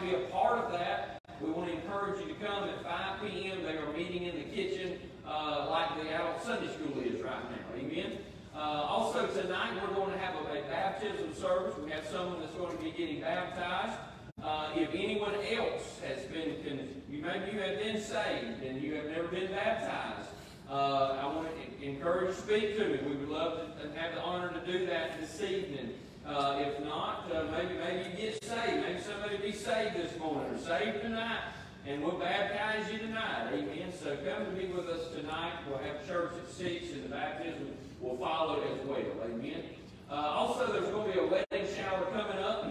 to be a part of that, we want to encourage you to come at 5 p.m. They are meeting in the kitchen uh, like the adult Sunday school is right now. Amen? Uh, also tonight we're going to have a, a, baptism service. We have someone that's going to be getting baptized. Uh, if anyone else has been, you maybe you have been saved and you have never been baptized, uh, I want to encourage you to speak to me. We would love to have the honor to do that this evening. Uh, if not, uh, maybe maybe you get saved. Maybe somebody be saved this morning or saved tonight. And we'll baptize you tonight. Amen. So come to be with us tonight. We'll have church at 6 and the baptism will follow as well. Amen. Uh, also, there's going to be a wedding shower coming up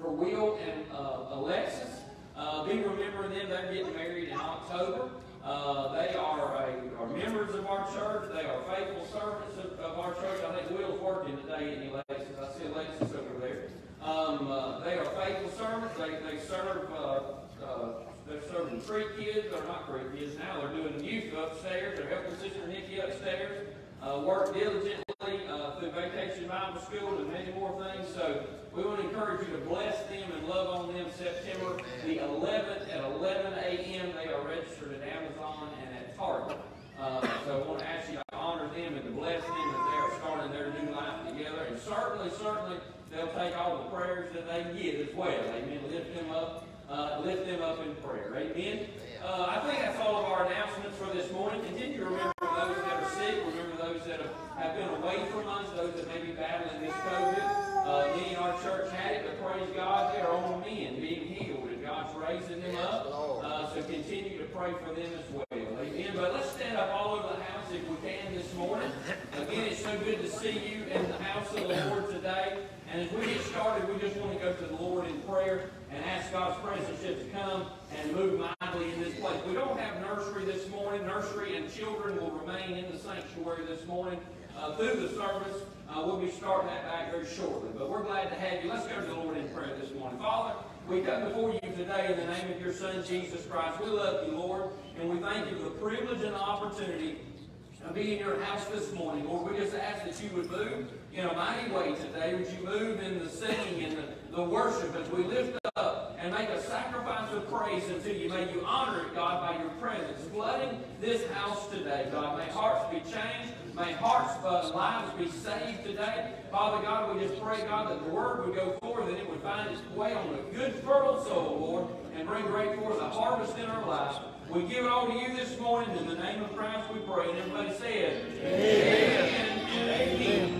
for Will and uh, Alexis. Uh, be remembering them. They're getting married in October. Uh, they are, a, are members of our church. They are faithful servants of, of our church. I think Will's working today in Alexis. I see Alexis over there. Um, uh, they are faithful servants. They, they serve uh, they're serving free kids, or not free kids now, they're doing youth upstairs. They're helping Sister Nikki upstairs uh, work diligently uh, through Vacation Bible School and many more things. So we want to encourage you to bless them and love on them September the 11th at 11 a.m. They are registered at Amazon and at Target. Uh, so I want to ask you to honor them and to bless them as they are starting their new life together. And certainly, certainly, they'll take all the prayers that they get as well. Amen. Lift them up. Uh, lift them up in prayer. Amen. Uh, I think that's all of our announcements for this morning. Continue to remember those that are sick. Remember those that have, have been away from us, those that may be battling this COVID. Uh, many in our church had it, but praise God, they are on the mend, being healed, and God's raising them up. Uh, so continue to pray for them as well. Amen. But let's stand up all over the house if we can this morning. Again, it's so good to see you in the house of the Lord today. And as we get started, we just want to go to the Lord in prayer and ask God's presence to come and move mightily in this place. We don't have nursery this morning. Nursery and children will remain in the sanctuary this morning uh, through the service. Uh, we'll be starting that back very shortly. But we're glad to have you. Let's go to the Lord in prayer this morning. Father, we come before you today in the name of your Son, Jesus Christ. We love you, Lord, and we thank you for the privilege and the opportunity of being in your house this morning. Lord, we just ask that you would move in a mighty way today. Would you move in the singing and the, the worship as we lift up and make a sacrifice of praise unto you. May you honor it, God, by your presence. Flooding this house today, God. May hearts be changed. May hearts, uh, lives be saved today. Father God, we just pray, God, that the word would go forth and it would find its way on a good, fertile soul, Lord, and bring great forth a harvest in our lives. We give it all to you this morning. In the name of Christ we pray. And everybody said, Amen. Amen. Amen.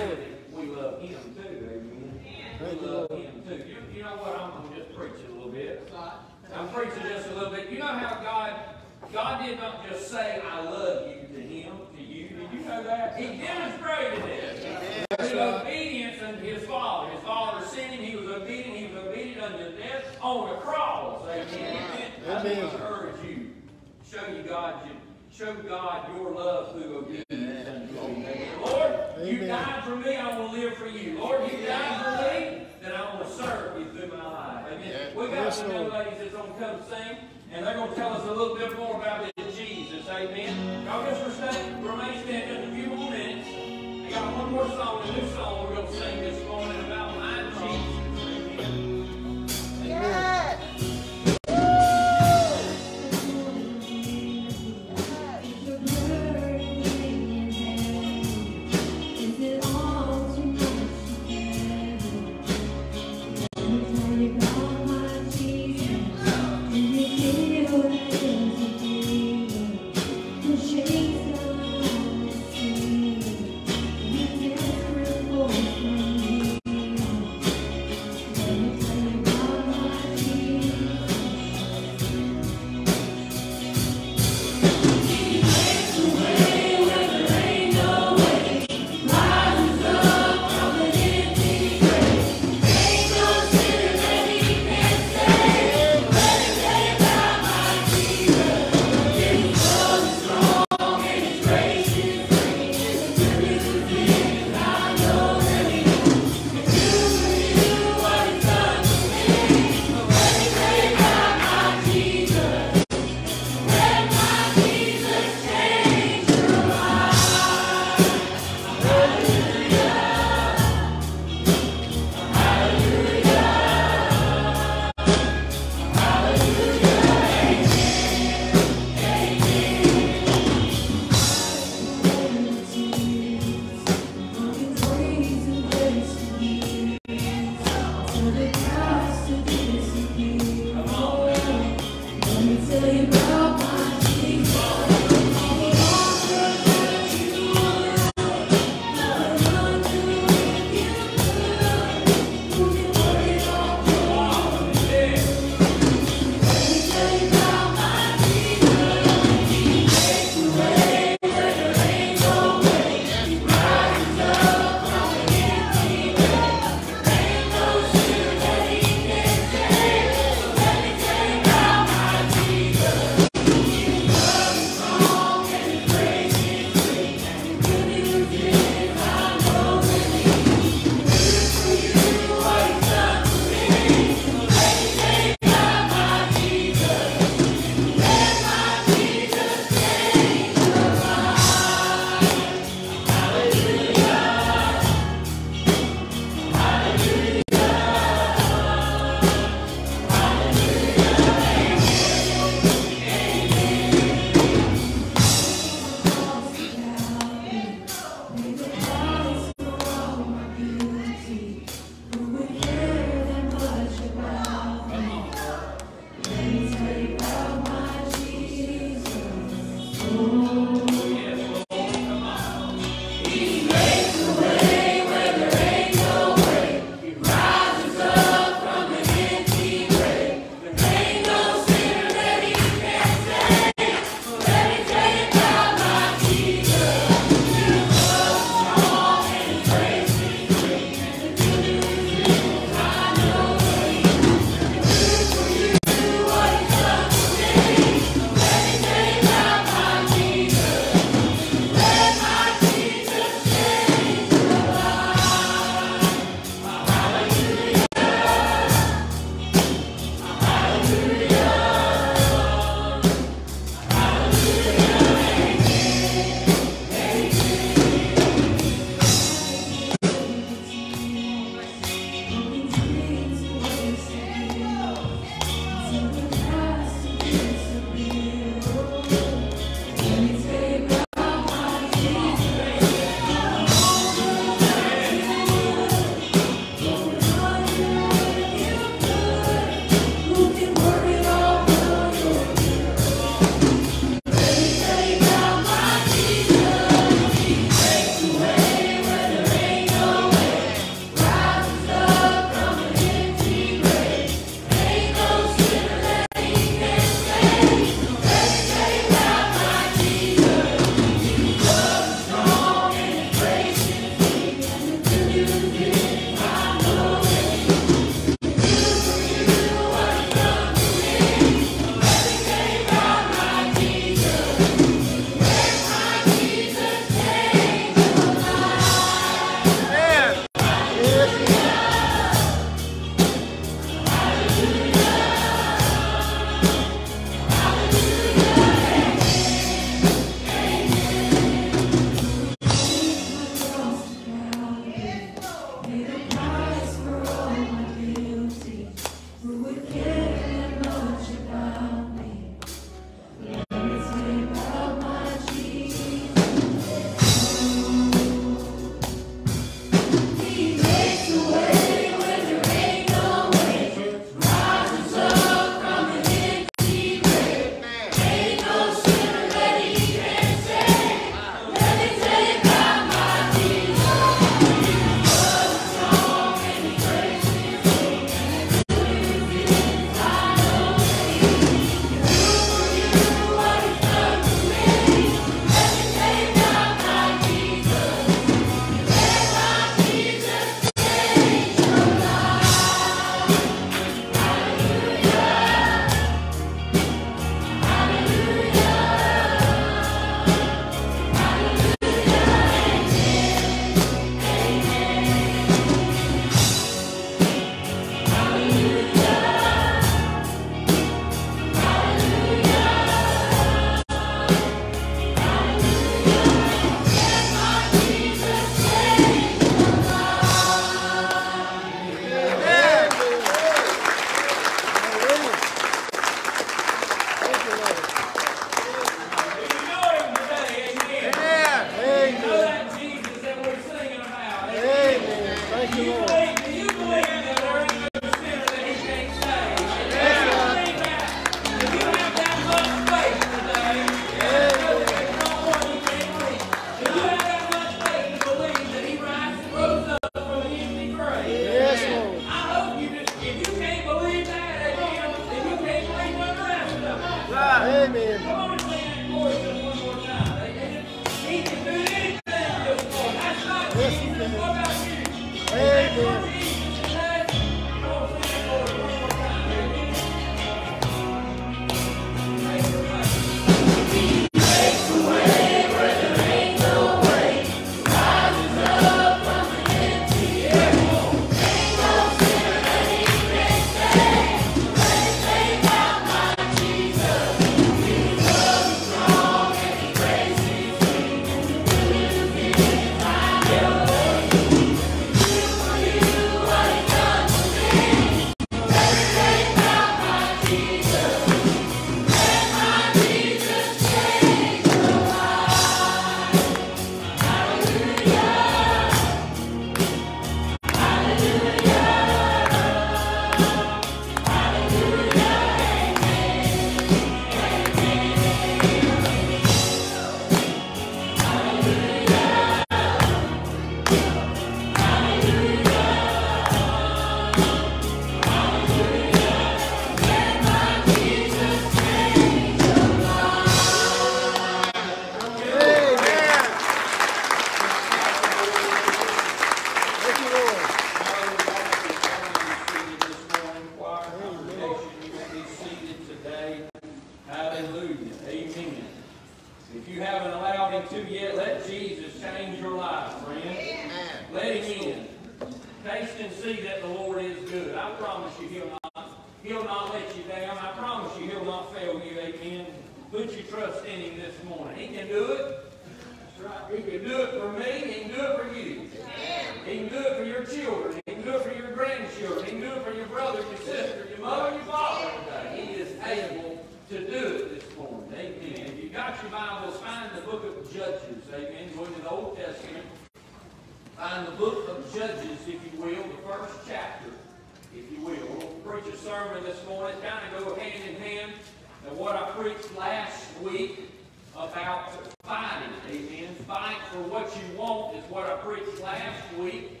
preached last week about fighting. Amen. Fight for what you want is what I preached last week.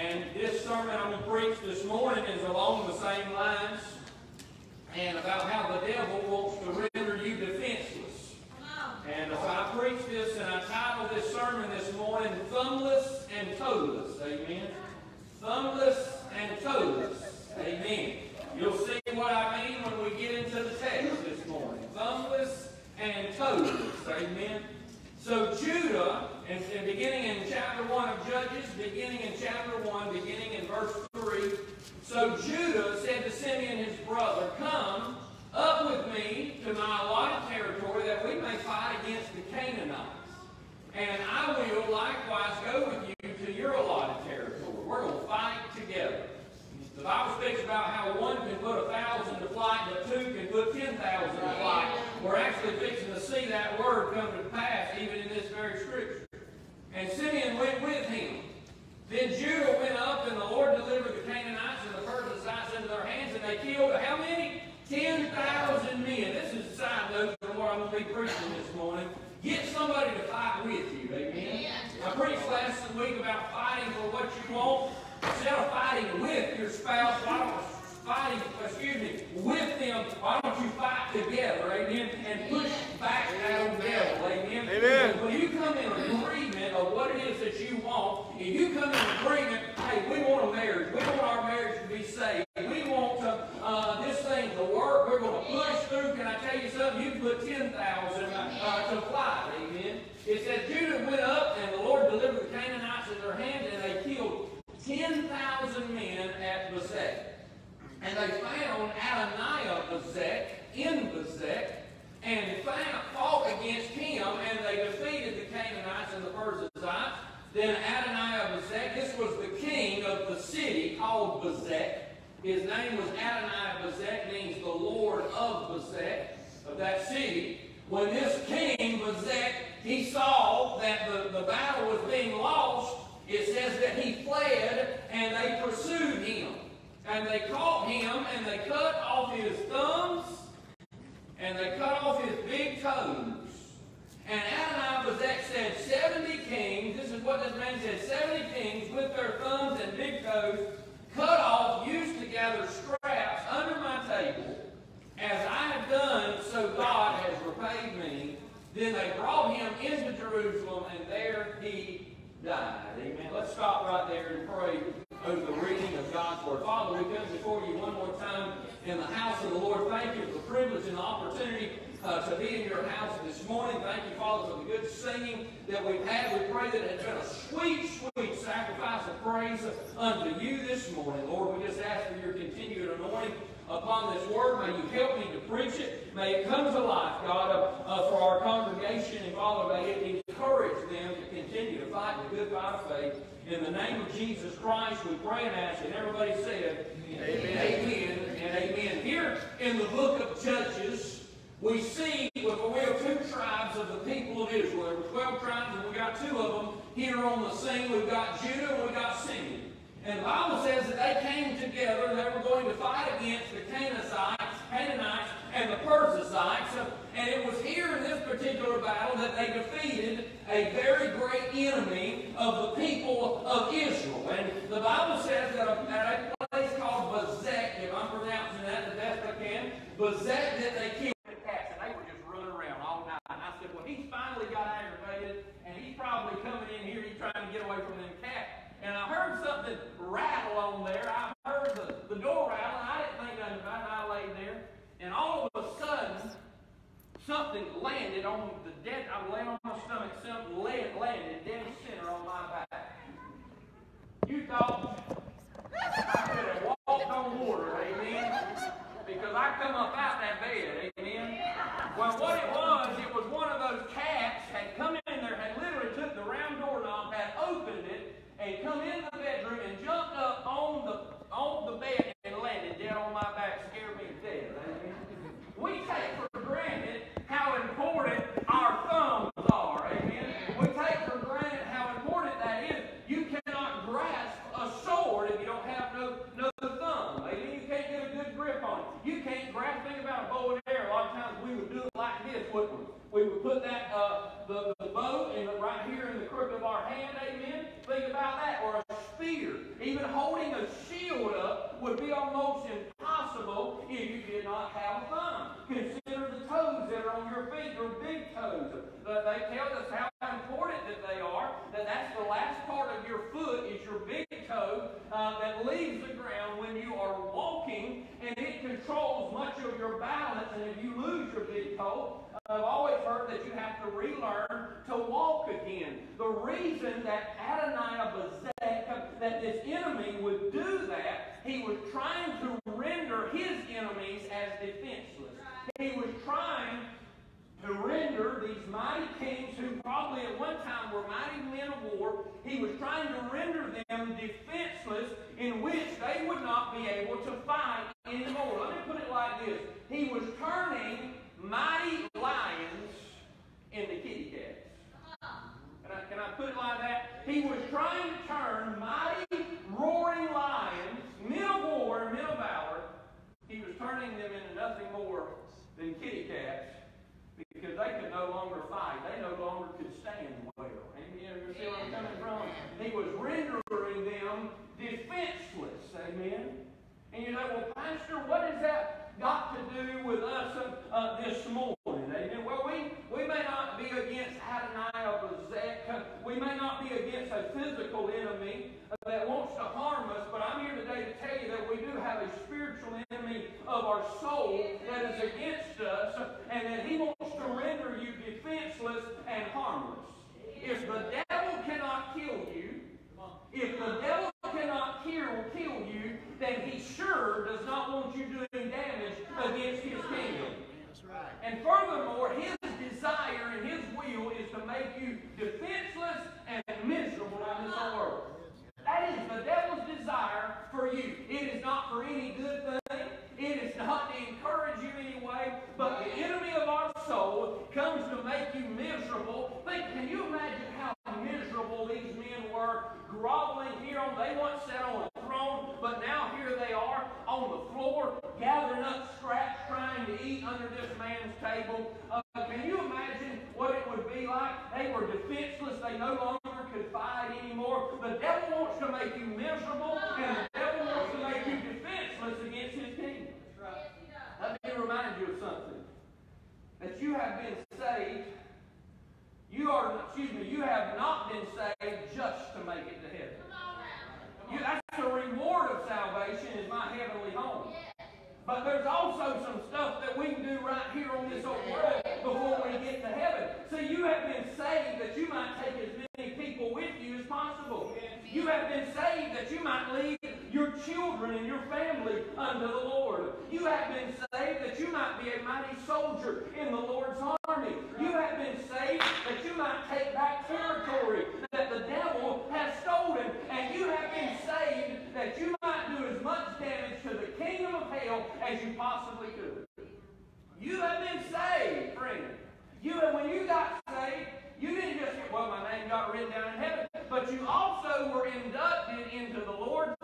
And this sermon I'm going to preach this morning is along the same lines and about how the devil wants to render you defenseless. And so I preached this and I titled this sermon this morning, Thumbless and Toeless. Amen. Thumbless and toeless. Amen. You'll see what I mean when we get into the text this morning. Thumbless toeless. Amen. So Judah, and, and beginning in chapter 1 of Judges, beginning in chapter 1, beginning in verse 3. So Judah said to Simeon his brother, Come up with me to my allotted territory that we may fight against the Canaanites. And I will likewise go with you to your allotted territory. We're going to fight together. The Bible speaks about how one can put a thousand to flight, but two can put ten thousand to flight. We're actually fixing to see that word come to pass even in this very scripture. And Simeon went with him. Then Judah went up, and the Lord delivered the Canaanites and the Perizzites into their hands, and they killed how many? Ten thousand men. This is a side note from what I'm going to be preaching this morning. Get somebody to fight with you, amen? I preached last week about fighting for what you want. Instead of fighting with your spouse, why don't fighting, excuse me, with them, why don't you fight together, amen, and push back that old devil, amen? Amen. When you come in agreement of what it is that you want, if you come in agreement, hey, we want a marriage, we want our marriage to be saved, we want to, uh, this thing to work, we're going to push through, can I tell you something? You can put 10,000 uh, to fly, amen? It says Judah went up and the Lord delivered the Canaanites in their hands and 10,000 men at Bezek. And they found Adoniah Bezek in Bezek and fought against him and they defeated the Canaanites and the Perizzites. Then Adoniah Bezek, this was the king of the city called Bezek. His name was Adoniah Bezek, means the Lord of Bezek, of that city. When this king Bezek, he saw that the, the battle was being lost, says that he fled and they pursued him. And they caught him and they cut off his thumbs and they cut off his big toes. And Adonai-Bezek said, 70 kings, this is what this man said, 70 kings with their thumbs and big toes cut off used to gather scraps under my table. As I have done, so God has repaid me. Then they brought him into Jerusalem, and there he died. Amen. Let's stop right there and pray over the reading of God's Word. Father, we come before you one more time in the house of the Lord. Thank you for the privilege and the opportunity uh, to be in your house this morning. Thank you, Father, for the good singing that we've had. We pray that it's been a sweet, sweet sacrifice of praise unto you this morning. Lord, we just ask for your continued anointing upon this word. May you help me to preach it. May it come to life, God, uh, uh, for our congregation. And Father, may it encourage them to continue to fight the good fight of faith. In the name of Jesus Christ, we pray and ask. And everybody said, Amen, amen, and amen. Here in the book of Judges, we see we have two tribes of the people of Israel. There were 12 tribes, and we got two of them here on the scene. We've got Judah and we've got Simeon. And the Bible says that they came together, they were going to fight against the Canaanites, Canaanites, and the Perizzites. And it was here in this particular battle that they defeated a very great enemy of the people of Israel. And the Bible says that at a place called Bezek, if I'm pronouncing that the best I can, Bezek that they killed the cats, and they were just running around all night. And I said, well, he's finally got aggravated, and he's probably coming in here, he's trying to get away from them cats. And I heard something rattle on there. I heard the, the door rattle, I didn't think nothing about it. I laid there. And all of a sudden, something landed on the dead. I was laying on my stomach, something landed dead center on my back. You thought I could have walked on water, amen? Because I come up out that bed, amen? Well, what it was miserable. Think, can you imagine how miserable these men were, groveling here on, they once sat on a throne, but now here they are on the floor, gathering up scraps, trying to eat under this man's table. Uh, been saved that you might be a mighty soldier in the Lord's army. You have been saved that you might take back territory that the devil has stolen. And you have been saved that you might do as much damage to the kingdom of hell as you possibly could. You have been saved, friend. You and when you got saved, you didn't just get, well, my name got written down in heaven, but you also were inducted into the Lord's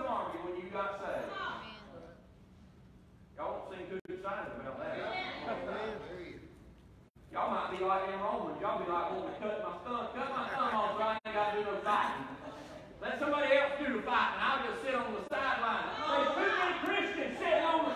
excited about that. Y'all might be like them Romans. Y'all be like, well, cut my thumb, cut my thumb off so I ain't got to do no fighting. Let somebody else do the fighting. I'll just sit on the sideline. Oh, There's too many Christians sitting on the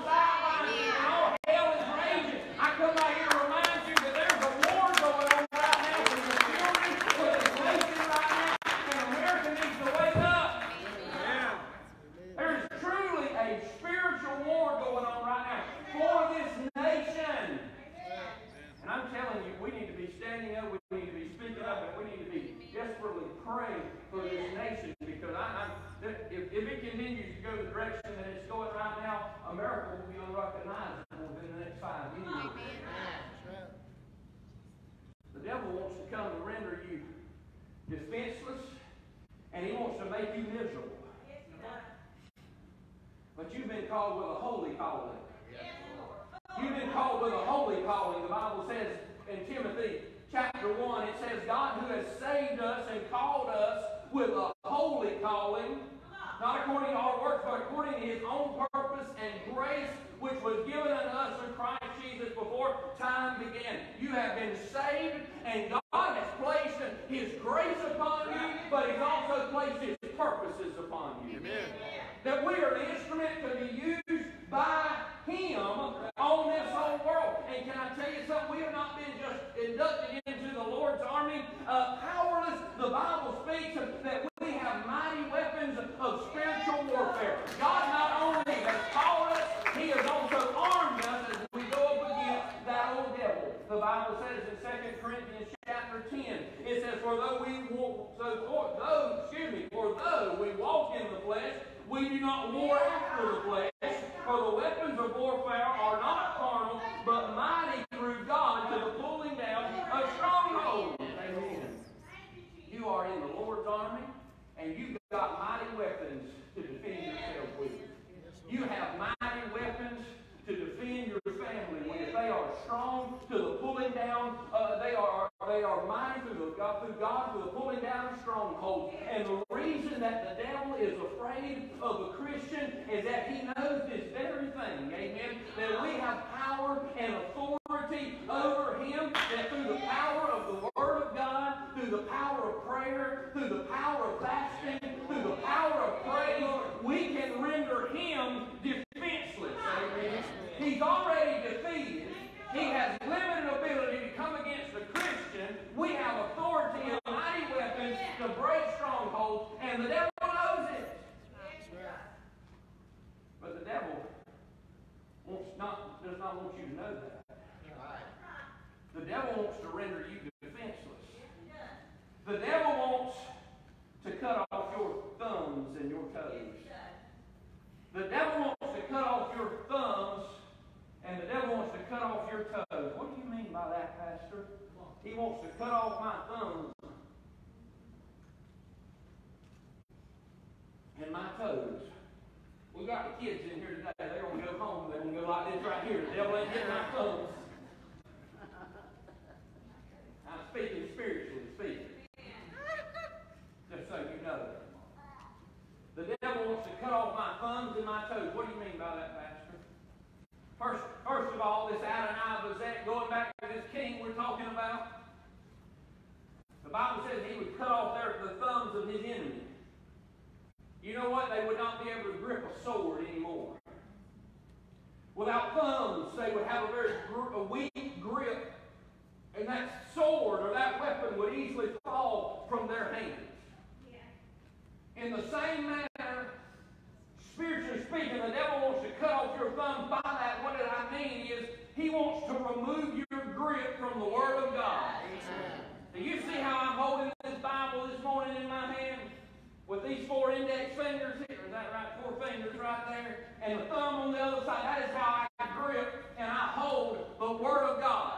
thumb on the other side. That is how I grip and I hold the Word of God.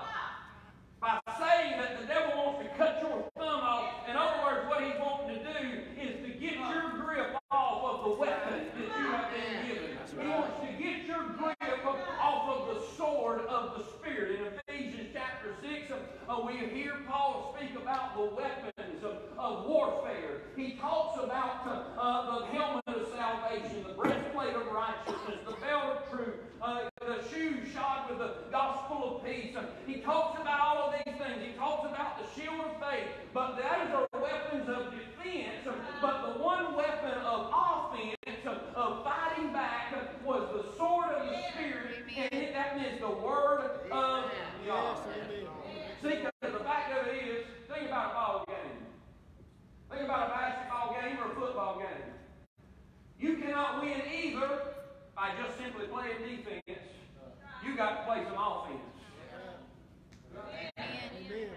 By saying that the devil wants to cut your thumb off, in other words, what he's wanting to do is to get your grip off of the weapon that you have been given. He wants to get your grip off of the sword of the Spirit. In Ephesians chapter 6, uh, we hear Paul speak about the weapons of, of warfare. He talks about uh, uh, the helmet of salvation, the breastplate of righteousness, the belt of truth, uh, the shoes shod with the gospel of peace. Uh, He talks about all of these things. He talks about the shield of faith. But those are weapons of defense. Uh, But the one weapon of offense, uh, of fighting back, uh, was the sword of the Spirit. And that means the word of God. See, 'cause the fact of it is, think about a ball game. Think about a basketball game or a football game. You cannot win either by just simply playing defense. You got to play some offense.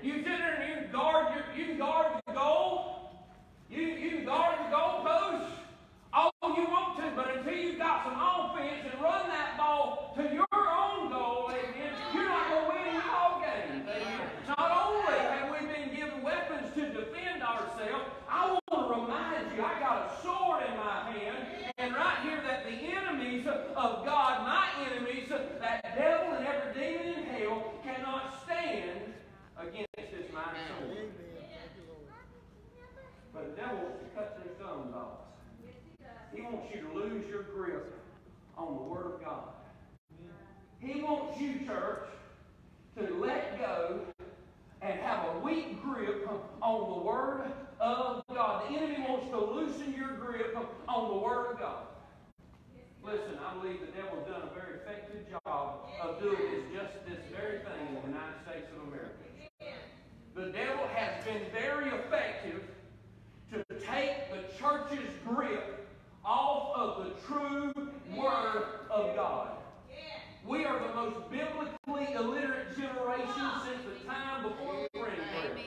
You sit there and you can guard your, you can guard the goal. You, you can guard the goal post all you want to, but until you've got some offense and run that ball to your own goal, amen, you're not going to win any ball games. Amen. Not only have we been given weapons to defend ourselves, I want to remind you, I got a sword in my hand, and right here that the enemies of God, my enemies, that devil and every demon in hell, cannot stand against this mighty sword. But the devil wants to cut their thumbs off. He wants you to lose your grip on the Word of God. He wants you, church, to let go and have a weak grip on the Word of God. The enemy wants to loosen your grip on the Word of God. Listen, I believe the devil's done a very effective job of doing this, just this very thing in the United States of America. The devil has been very effective to take the church's grip off of the true Word of God. We are the most biblically illiterate generation since the time before the printing press.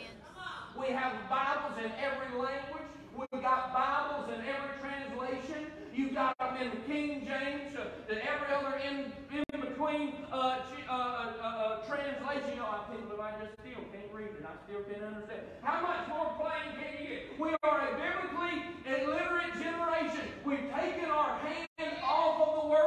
We have Bibles in every language. We've got Bibles in every translation. You've got them in King James, uh, every other in, in between uh, uh, translation. You know, believe I just still can't read it. I still can't understand. How much more plain can you get? We are a biblically illiterate generation. We've taken our hand off of the Word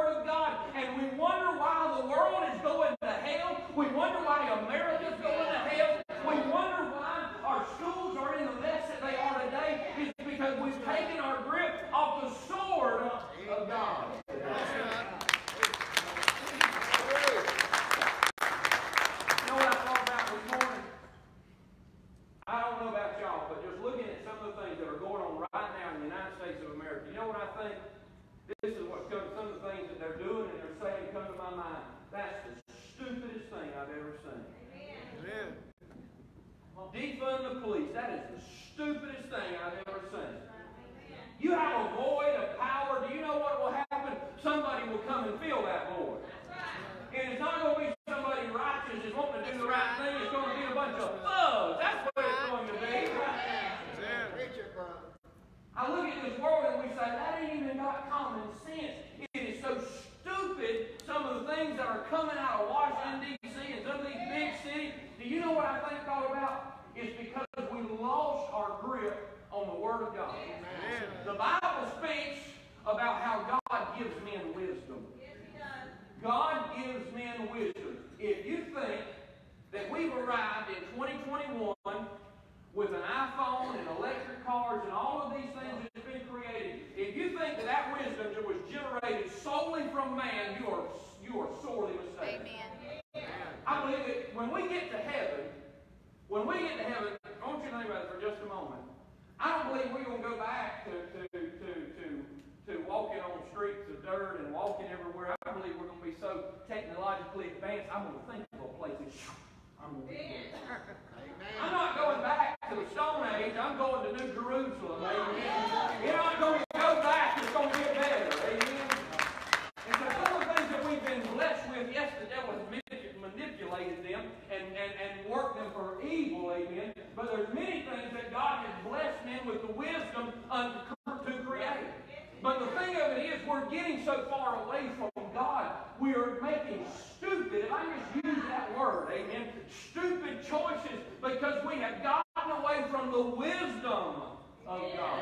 are making stupid, if I just use that word, amen, stupid choices because we have gotten away from the wisdom of God.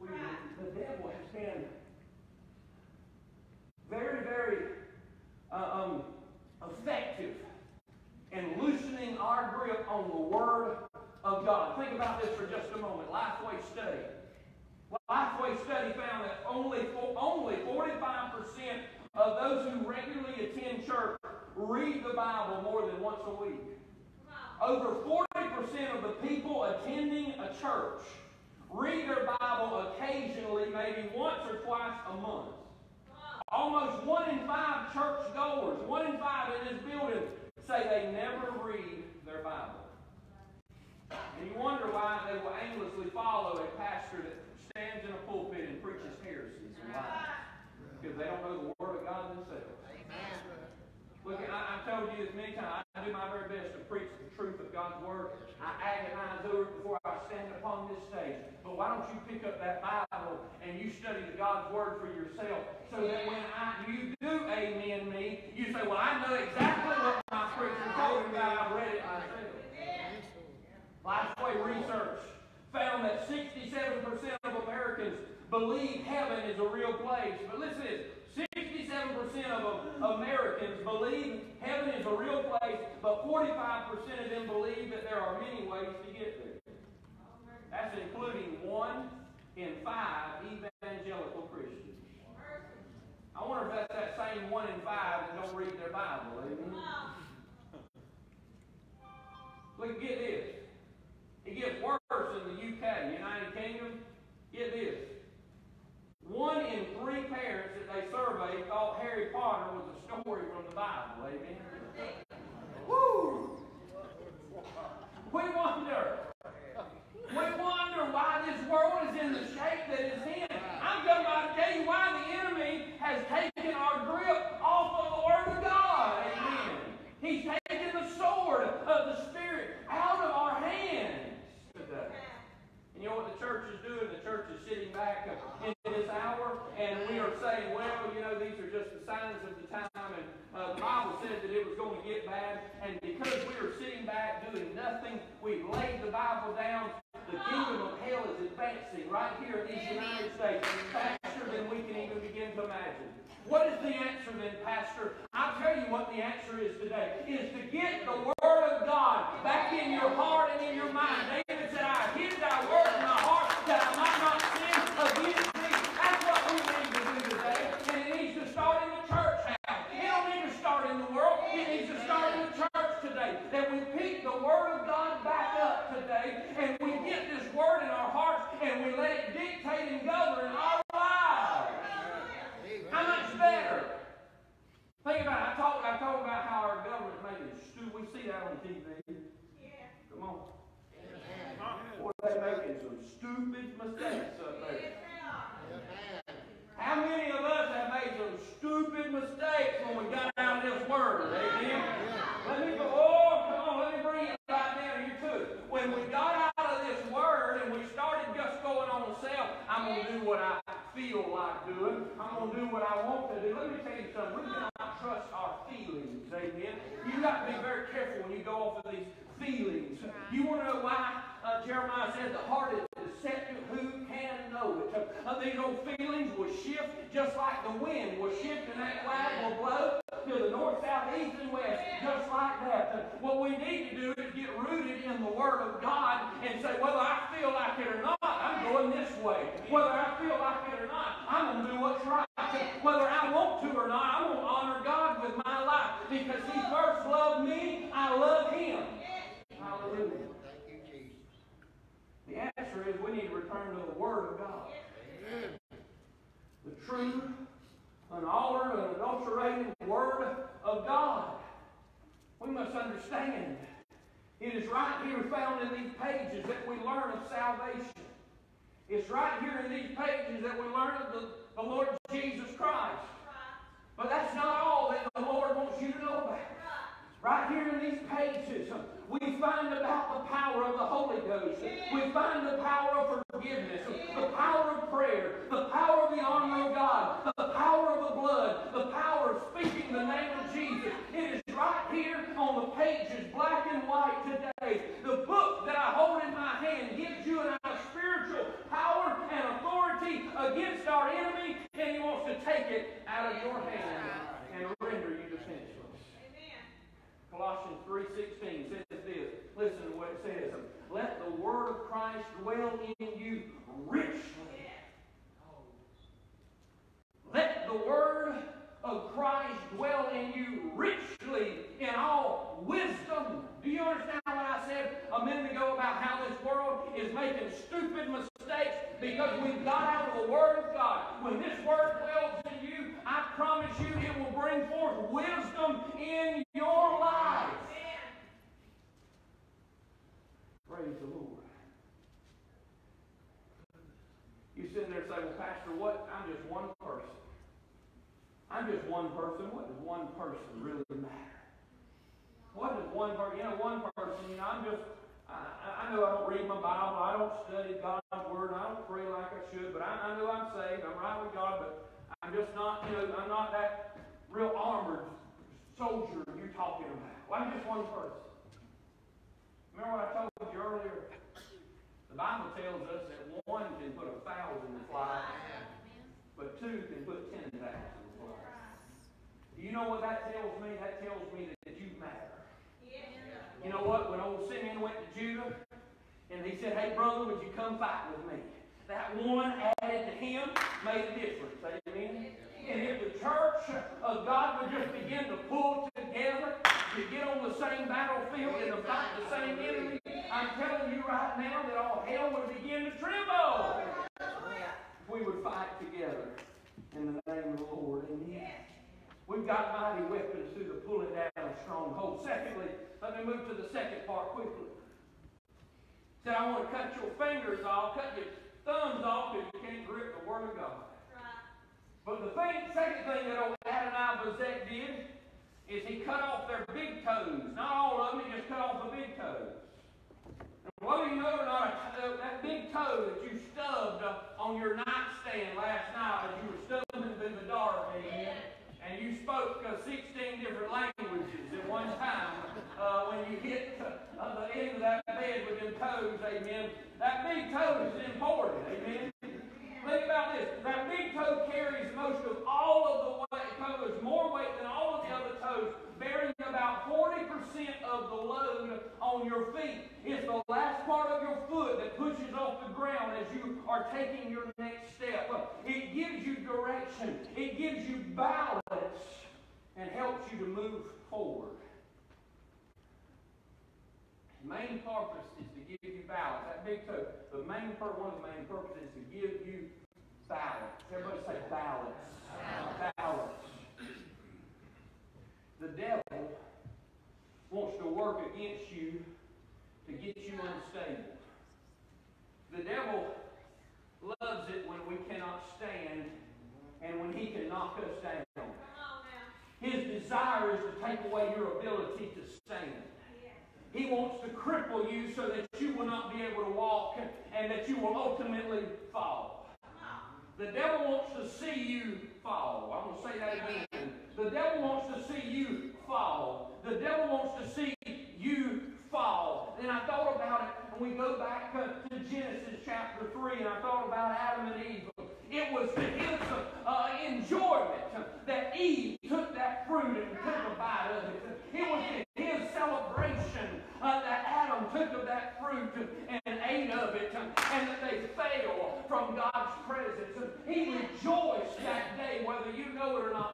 We, the devil has been very, very uh, um, effective in loosening our grip on the Word of God. Think about this for just a moment. Lifeway study. Lifeway study found that only, for only 45% of those who regularly attend church read the Bible more than once a week. Over 40% of the people attending a church read their Bible occasionally, maybe once or twice a month. Almost one in five church goers, one in five in this building, say they never read their Bible. And you wonder why they will aimlessly follow a pastor that stands in a pulpit and preaches heresies and lies. Because they don't know the Word of God themselves. Look, I, I've told you this many times. I do my very best to preach the truth of God's Word. I agonize over it before I stand upon this stage. But why don't you pick up that Bible and you study the God's Word for yourself so that when I, you do amen me, you say, well, I know exactly what my preacher told me about. I've read it myself. Lifeway research found that 67% of Americans believe heaven is a real place. But listen to this. 67% of Americans believe heaven is a real place, but 45% of them believe that there are many ways to get there. That's including one in five evangelical Christians. I wonder if that's that same one in five that don't read their Bible. Amen? Look, get this. It gets worse in the UK, United Kingdom. Get this. One in three parents that they surveyed thought Harry Potter was a story from the Bible. Amen. Woo! We wonder. We wonder why this world is in the shape that it's in. I'm going to tell you why the enemy has taken our grip off of the Word of God. Amen. He's taken the sword of the Spirit out of our hands today. And you know what the church is doing? The church is sitting back in this hour, and we are saying, well, you know, these are just the signs of the time, and uh, the Bible said that it was going to get bad, and because we are sitting back doing nothing, we've laid the Bible down. The kingdom of hell is advancing right here in these United States faster than we can even begin to imagine. What is the answer then, Pastor? I'll tell you what the answer is today, is to get the Word of God back in your heart and in your mind. David said, I hid thy word in my heart that I might not sin against thee. That's what we need to do today. And it needs to start in the church house. It don't need to start in the world. It needs to start in the church today. That we pick the Word of God back up today and we get this Word in our hearts and we let it dictate and govern our lives. How much better? Think about it. I talked I talk about how our government's making stupid. We see that on TV. Yeah. Come on. Boy, they making some stupid mistakes up there. How many of us have made some stupid mistakes when we got out of this word? Amen. Let me go. Oh, come on. Let me bring it right down here too. When we got out of this word and we started just going on self, I'm going to do what I feel like doing. I'm going to do what I want to do. Let me tell you something. Trust our feelings. Amen. You got to be very careful when you go off of these feelings. You want to know why uh, Jeremiah said the heart is deceptive? Who can know it? Uh, these old feelings will shift just like the wind will shift and that cloud will blow to the north, south, east, and west, just like that. Uh, what we need to do is get rooted in the Word of God and say, whether I feel like it or not, I'm going this way. Whether I feel like it or not, I'm going to do what's right whether I want to or not, I want to honor God with my life because He first loved me. I love Him. Hallelujah. Thank you, Jesus. The answer is we need to return to the Word of God. The true, unaltered, unadulterated Word of God. We must understand. It is right here found in these pages that we learn of salvation. It's right here in these pages that we learn of the, the Lord Jesus Christ. But that's not all that the Lord wants you to know about. Right here in these pages, we find about the power of the Holy Ghost. We find the power of forgiveness, the power of prayer, the power of the armor of God, the power of the blood, the power of speaking the name of Jesus. It is right here on the pages, black and white today. The book that I hold in my hand gives you a spiritual power and authority against our enemy, and he wants to take it out of your hand and render you defenseless. Colossians 3.16 says this. Listen to what it says. Let the word of Christ dwell in you richly. Let the word of Christ dwell in you richly in all wisdom. Do you understand what I said a minute ago about how this world is making stupid mistakes because we've got out of the Word of God? When this Word dwells in you, I promise you it will bring forth wisdom in your life. Praise the Lord. You sitting there and say, well, Pastor, what? I'm just one person. I'm just one person. What does one person really matter? What does one person, you know, one person, you know, I'm just, I, I know I don't read my Bible, I don't study God's Word, I don't pray like I should, but I, I know I'm saved, I'm right with God, but I'm just not, you know, I'm not that real armored soldier you're talking about. Well, I'm just one person. Remember what I told you earlier? The Bible tells us that one can put a thousand to flight, but two can put ten thousand to flight. Do you know what that tells me? That tells me that you matter. You know what? When old Simeon went to Judah, and he said, Hey, brother, would you come fight with me? That one added to him made a difference. Amen? And if the church of God would just begin to pull together to get on the same battlefield and to fight the same enemy, I'm telling you right now that all hell would begin to tremble. If we would fight together in the name of the Lord. Amen. We've got mighty weapons through the pulling down of strongholds. Secondly, let me move to the second part quickly. Said, I want to cut your fingers off, cut your thumbs off if you can't grip the Word of God. But the thing, second thing that old Adonai Bezek did is he cut off their big toes. Not all of them, he just cut off the big toes. Whether you know or not, uh, that big toe that you stubbed uh, on your nightstand last night as you were stumbling through the dark, amen, and you spoke uh, 16 different languages at one time uh, when you hit the end of that bed with them toes, amen. That big toe is important, amen. Think about this. That big toe carries most of all of the weight, covers more weight than all of the other toes, bearing about 40% of the load on your feet. It's the last part of your foot that pushes off the ground as you are taking your next step. It gives you direction. It gives you balance and helps you to move forward. The main purpose is to give you balance. That big toe, the main one of the main purposes is to give you balance. Everybody say balance. Balance. balance. The devil wants to work against you to get you unstable. The devil loves it when we cannot stand and when he can knock us down. His desire is to take away your ability to stand. He wants to cripple you so that you will not be able to walk and that you will ultimately fall. The devil wants to see you fall. I'm going to say that again. The devil wants to see you fall. The devil wants to see you fall. And I thought about it, and we go back to Genesis chapter 3, and I thought about Adam and Eve. It was to his uh, enjoyment that Eve took that fruit and took a bite of it. It was his celebration uh, that Adam took of that fruit and ate of it, and that they fell from God's presence. He rejoiced that day, whether you know it or not,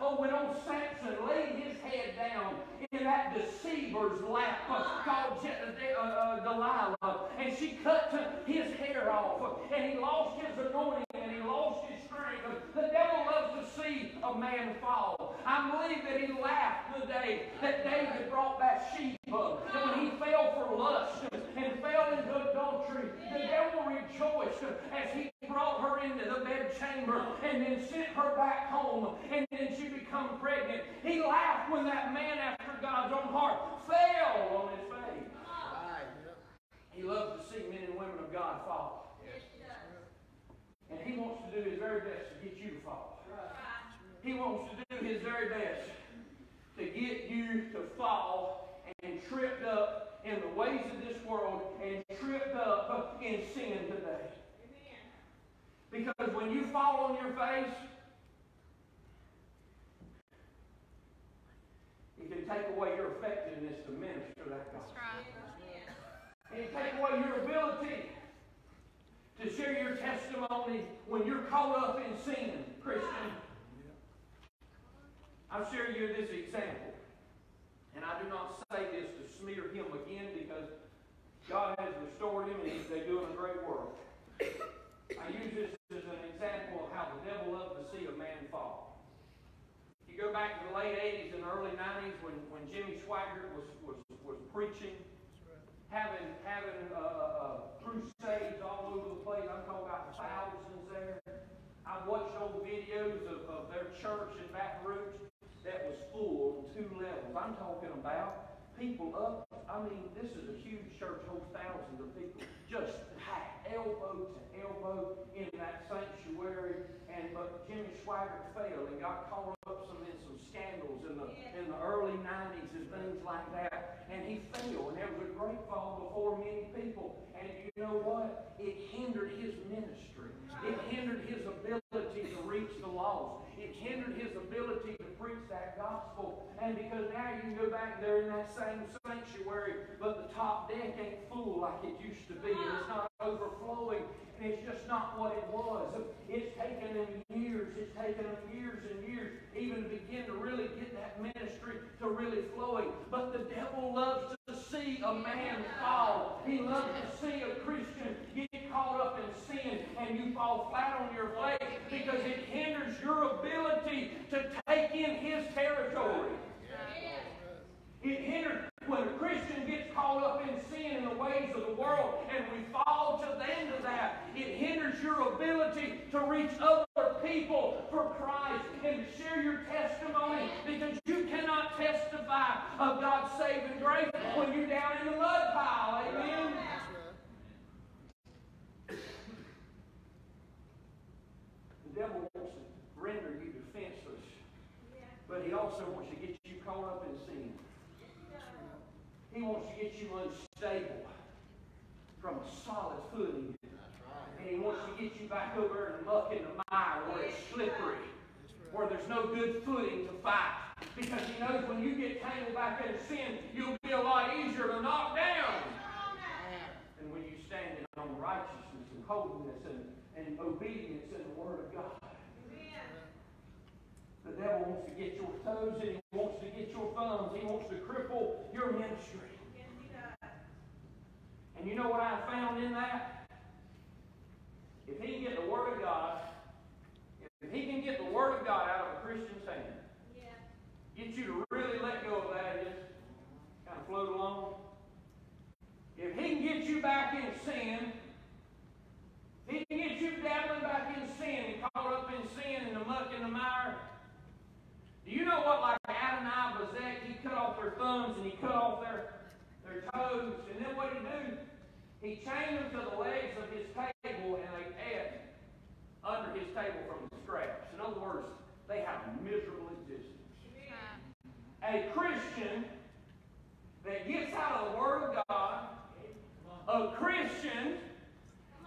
Oh, when old Samson laid his head down in that deceiver's lap uh, called uh, uh, Delilah, and she cut his hair off, and he lost his anointing, and he lost his strength. The devil loves to see a man fall. I believe that he laughed the day that David brought Bathsheba, and when he fell for lust and fell into adultery, the devil rejoiced as he brought her into the bedchamber and then sent her back home, and then she became pregnant. He laughed when that man after God's own heart fell on his face. He loves to see men and women of God fall. And he wants to do his very best to get you to fall. He wants to do his very best to get you to fall and tripped up in the ways of this world and tripped up in sin today. Amen. Because when you fall on your face, it can take away your effectiveness to minister that gospel. And it can take away your ability to share your testimony when you're caught up in sin, Christian. I'll share you this example. And I do not say this to smear him again because God has restored him and he's, doing a great work. I use this as an example of how the devil loves to see a man fall. If You go back to the late 80s and early 90s when, when Jimmy Swaggart was, was, was preaching, having, having uh, uh, crusades all over the place. I'm talking about thousands there. I've watched old videos of, of their church in Baton Rouge that was full on two levels. I'm talking about people up. I mean, this is a huge church, holds thousands of people, just packed elbow to elbow in that sanctuary. And but Jimmy Swaggart failed and got caught up some in some scandals in the in the early 90s and things like that. And he failed, and there was a great fall before many people. And you know what? It hindered his ministry. It hindered his ability to reach the lost. It hindered his ability to preach that gospel. And because now you can go back there in that same sanctuary, but the top deck ain't full like it used to be, and it's not overflowing, and it's just not what it was. It's taken them years, it's taken them years and years even to begin to really get that ministry to really flowing. But the devil loves to see a man fall. He loves to see a Christian get caught up in sin and you fall flat on your face because it hinders your ability to take in his territory. It hinders when a Christian gets caught up in sin in the ways of the world and we fall to the end of that. It hinders your ability to reach other people for Christ and to share your testimony because you cannot testify of God's saving grace when you're down in the mud pile. Amen. The devil wants to render you defenseless, but he also wants to get you caught up in sin. He wants to get you unstable from a solid footing. And he wants to get you back over in the muck and the mire where it's slippery, where there's no good footing to fight. Because he knows when you get tangled back in sin, you'll be a lot easier to knock down than when you stand in on righteousness and holiness and, and obedience in the Word of God. The devil wants to get your toes and he wants to get your thumbs. He wants to cripple your ministry. And you know what I found in that? If he can get the Word of God, if he can get the Word of God out of a Christian's hand, get you to really let go of that and just kind of float along. If he can get you back in sin, if he can get you dabbling back in sin and caught up in sin in the muck and the mire, do you know what, like Adonai Bezek, he cut off their thumbs and he cut off their, their toes, and then what did he do? He chained them to the legs of his table and they ate under his table from the scraps. In other words, they had a miserable existence. A Christian that gets out of the Word of God, a Christian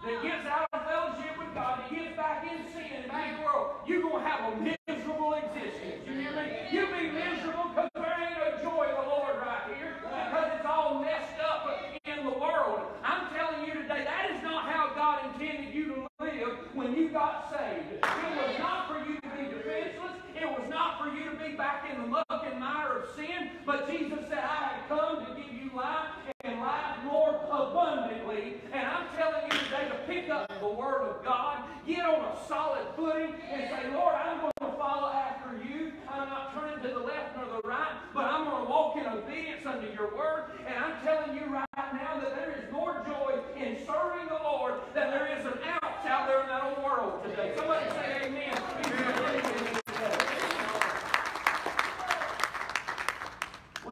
that gets out of fellowship with God, that gets back in sin and back in the world, you're going to have a miserable existence. You hear me? You be miserable because there ain't no joy of the Lord right here because it's all messed up in the world. I'm telling you today, that is not how God intended you to live when you got saved. It was not for you to be defenseless. It was not for you to be back in the muck and mire deserve sin, but Jesus said, I have come to give you life and life more abundantly. And I'm telling you today to pick up the Word of God, get on a solid footing, and say, Lord, I'm going to follow after you. I'm not turning to the left nor the right, but I'm going to walk in obedience unto your Word. And I'm telling you right now that there is more joy in serving the Lord than there is an ounce out there in that old world today. Somebody say amen.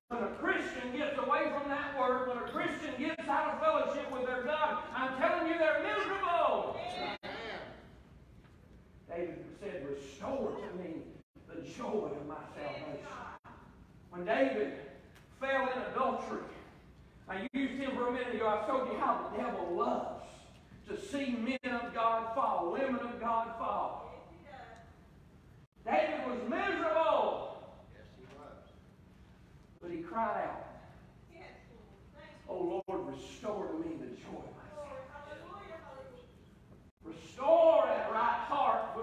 When a Christian gets away from that word, when a Christian gets out of fellowship with their God, I'm telling you they're miserable. David said, Restore to me the joy of my salvation. When David fell in adultery, I used him for a minute ago. I told you how the devil loves to see men of God fall, women of God fall. David was miserable. Yes, he was. But he cried out, Oh Lord, restore to me the joy of my salvation. Restore that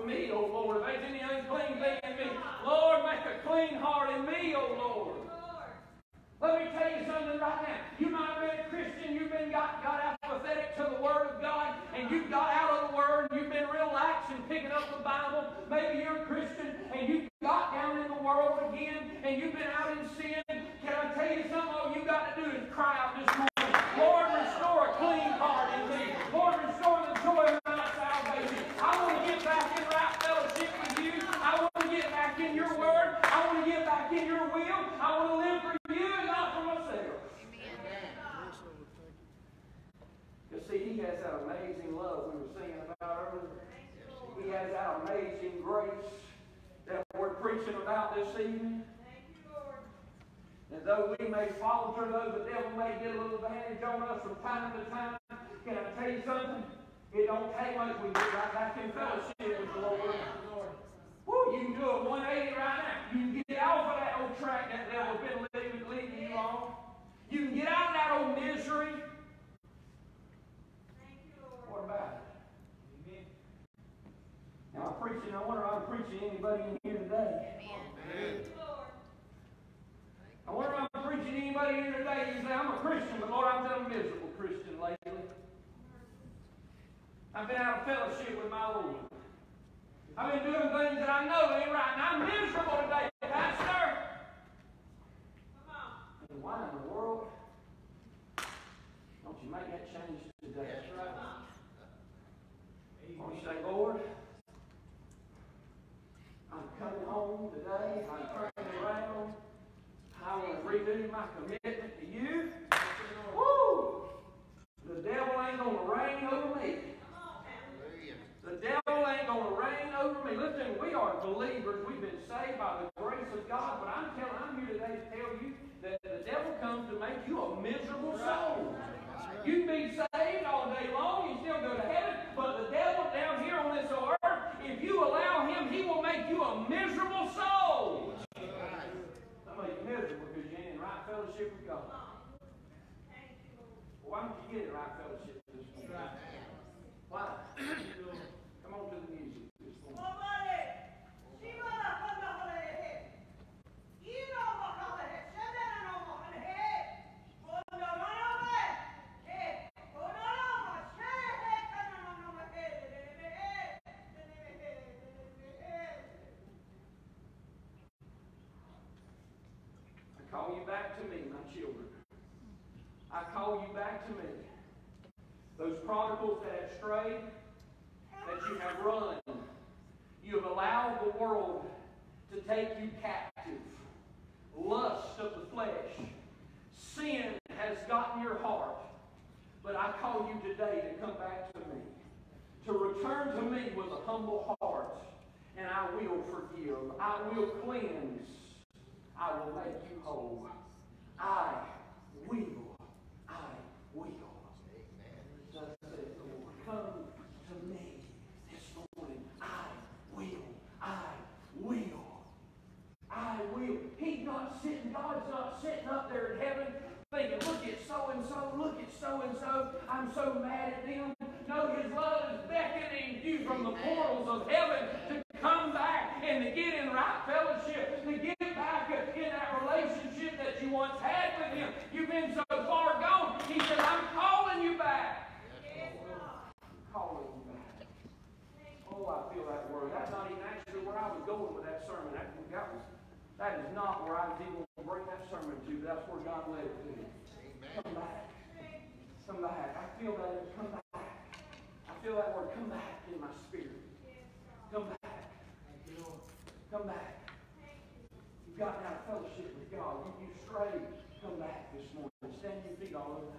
me, O Lord. If there's any unclean thing in me, Lord, make a clean heart in me, O Lord. Let me tell you something right now. You might have been a Christian, you've been got, got apathetic to the Word of God, and you've got out of the Word, you've been real lax in picking up the Bible. Maybe you're a Christian, and you got down in the world again, and you've been out in sin. Can I tell you something? All you got to do is cry out this morning. Lord, restore a clean heart in me. Lord, restore the joy of my salvation. I want to get back in right fellowship with you. I want to get back in your word. I want to get back in your will. I want to live for you and not for myself. You see, he has that amazing love we were singing about earlier. He has that amazing grace that we're preaching about this evening. And though we may falter, though the devil may get a little advantage on us from time to time, can I tell you something? It don't take much. We get right back in fellowship with the Lord. Woo, you can do a 180 right now. You can get off of that old track that devil's been leading, leading you on. You can get out of that old misery. What about it? Now I'm preaching, I wonder if I'm preaching to anybody in here today. I wonder if I'm preaching to anybody here today. You say, I'm a Christian, but Lord, I'm been a miserable Christian lately. I've been out of fellowship with my Lord. I've been doing things that I know ain't right, and I'm miserable today, Pastor. come And why in the world don't you make that change today? I want you say, Lord, I'm coming home today. I'm. I want to renew my commitment to you. Woo! The devil ain't going to reign over me. The devil ain't going to reign over me. Listen, we are believers. We've been saved by the grace of God. But I'm telling, I'm here today to tell you that the devil comes to make you a miserable soul. You can be saved all day long, you still go to heaven, but the devil down here on this earth, if you allow him, he will make you a miserable soul. Some of you miserable because you ain't in right fellowship with God. Why don't you get in right fellowship this morning? Why? Come on to the music this morning. I call you back to me, my children. I call you back to me. Those strayed, that you have run. You have allowed the world to take you captive. Lust of the flesh. Sin has gotten your heart. But I call you today to come back to me. To return to me with a humble heart. And I will forgive. I will cleanse. I will make you whole. I'm so mad at them. No, his love is beckoning you from the portals of heaven to come back and to get in right fellowship, to get back in that relationship that you once had with him. You've been so far gone. He said, I'm calling you back. Calling you back. Oh, I feel that word. That's not even actually where I was going with that sermon. That, that, was, that is not where I was even going to bring that sermon to, but that's where God led it to. Amen. Come back. Come back. I feel that. Come back. I feel that word come back in my spirit. Come back. Come back. You've gotten out of fellowship with God. You, you strayed. Come back this morning. Stand your feet all over.